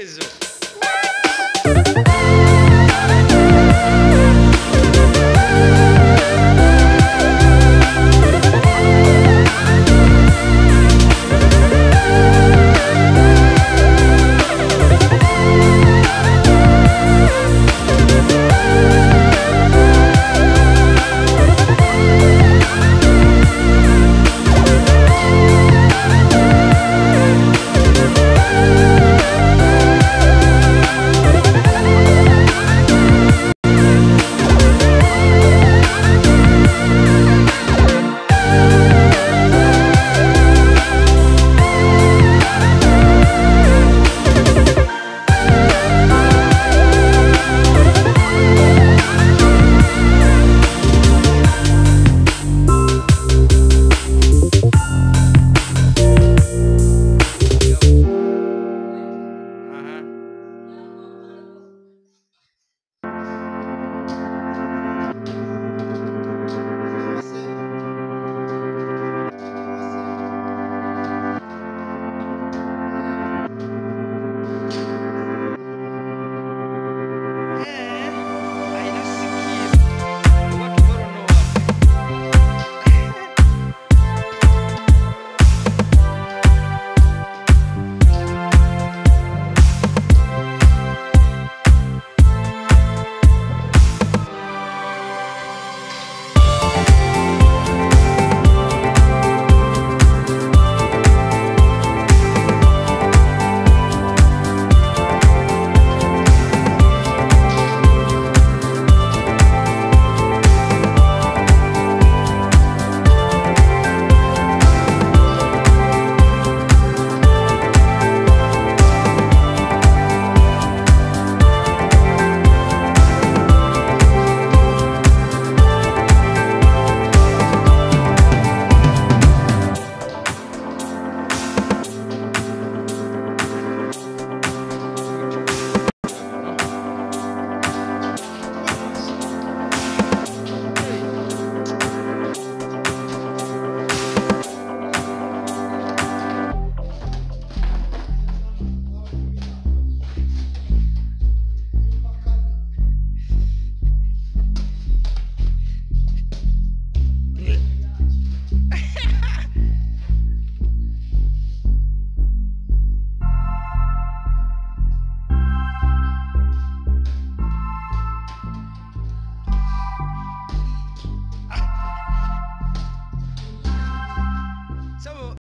Beijo!